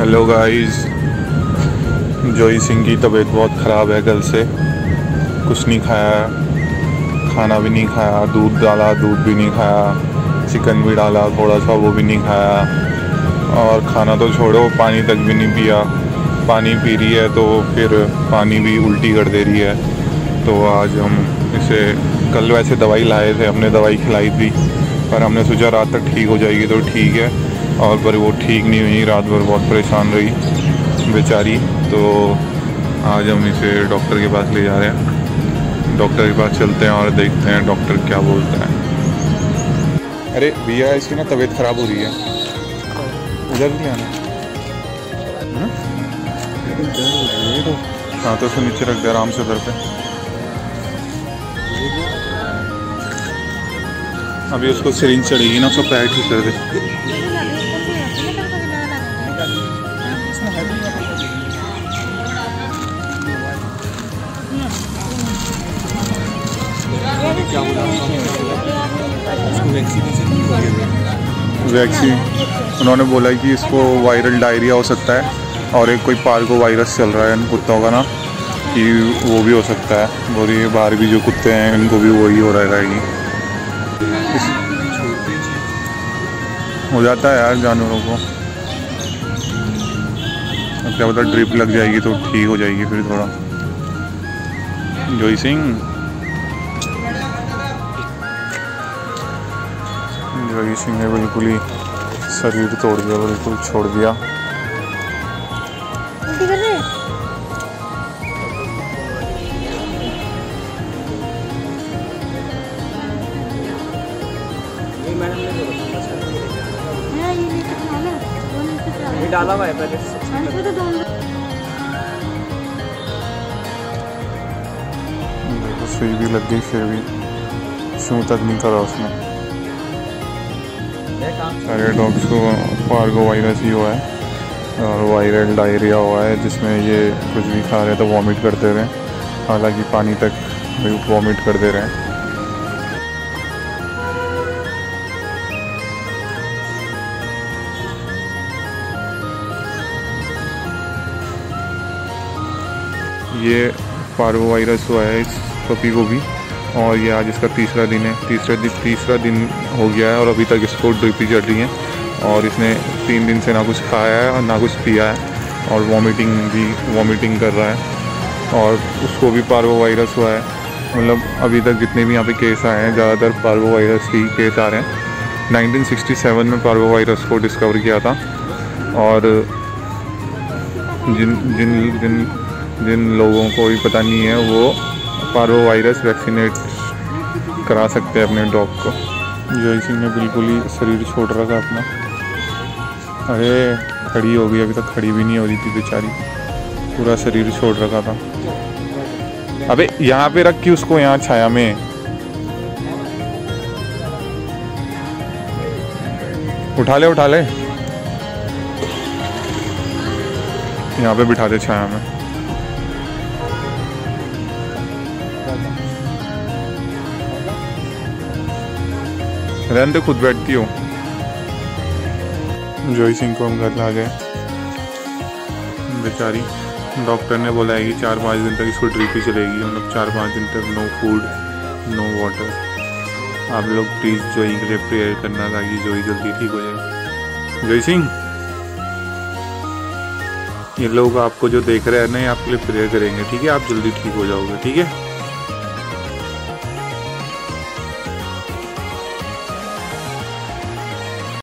Hello guys जोई सिंह की तबीयत बहुत ख़राब है कल से। कुछ नहीं खाया, खाना भी नहीं खाया, दूध डाला, दूध भी नहीं खाया चिकन भी डाला थोड़ा सा वो भी नहीं खाया। और खाना तो छोड़ो, पानी तक भी नहीं पिया। पानी पी रही है तो फिर पानी भी उल्टी कर दे रही है। तो आज हम इसे, कल वैसे दवाई लाए थे, हमने दवाई खिलाई थी, पर हमने सोचा रात तक ठीक हो जाएगी तो ठीक है। और पर वो ठीक नहीं हुई, रात भर बहुत परेशान रही बेचारी। तो आज हम इसे डॉक्टर के पास ले जा रहे हैं। डॉक्टर के पास चलते हैं और देखते हैं डॉक्टर क्या बोलते हैं। अरे भैया, इसकी ना तबीयत ख़राब हो रही है। उधर नहीं आना। हाँ? हाँ तो उसे नीचे रख दे, आराम से उधर पे। अभी उसको सिरिंज चढ़ेगी ना उसको पैर ठीक कर दे। वैक्सीन उन्होंने बोला कि इसको वायरल डायरिया हो सकता है और एक कोई पार्को वायरस चल रहा है इन कुत्तों का ना कि वो भी हो सकता है। और ये बाहर भी जो कुत्ते हैं इनको भी वही हो रहा है हो जाता है यार जानवरों को। क्या पता ड्रिप लग जाएगी तो ठीक हो जाएगी फिर थोड़ा। जोई सिंह जोई सिंह ने बिल्कुल ही शरीर तोड़ दिया, बिल्कुल छोड़ दिया। ये लेके मिनट से चला। डाला हुआ है पहले तो देखो सुई भी लग गई फिर भी छू तक नहीं करा उसने। सारे डॉग्स को पार्गो वायरस ही हुआ है और वायरल डायरिया हुआ है जिसमें ये कुछ भी खा रहे तो वॉमिट करते रहे। हालाँकि पानी तक वॉमिट कर दे रहे। ये पार्वो वायरस हुआ है इस पपी को भी, और ये आज इसका तीसरा दिन है। तीसरा दिन तीसरा दिन हो गया है, और अभी तक इसको ड्रिप चढ़ रही है, और इसने तीन दिन से ना कुछ खाया है और ना कुछ पिया है, और वॉमिटिंग भी, वॉमिटिंग कर रहा है, और उसको भी पार्वो वायरस हुआ है। मतलब अभी तक जितने भी यहाँ पे केस आए हैं, ज़्यादातर पार्वो वायरस के ही केस आ रहे हैं। 1967 में पार्वो वायरस को डिस्कवर किया था, और जिन जिन जिन जिन लोगों को भी पता नहीं है, वो पार्वो वायरस वैक्सीनेट करा सकते हैं अपने डॉग को। जय सिंह ने बिल्कुल ही शरीर छोड़ रखा अपना। अरे, खड़ी हो गई, अभी तक खड़ी भी नहीं हो रही थी बेचारी। पूरा शरीर छोड़ रखा था। अबे, यहाँ पे रख के उसको, यहाँ छाया में। उठा ले उठा ले। यहाँ पे बिठा दे छाया में। रहने दे, खुद बैठती हो। जोई सिंह को हम घर ला गए। बेचारी डॉक्टर ने बोला है कि चार पाँच दिन तक इसको ड्रिप ही चलेगी। हम लोग चार पाँच दिन तक नो फ़ूड नो वाटर आप लोग प्लीज़ जोई के लिए प्रेयर करना ताकि जोई जल्दी ठीक हो जाए। जोई सिंह, ये लोग आपको जो देख रहे हैं ना आपके लिए प्रेयर करेंगे, ठीक है? आप जल्दी ठीक हो जाओगे, ठीक है?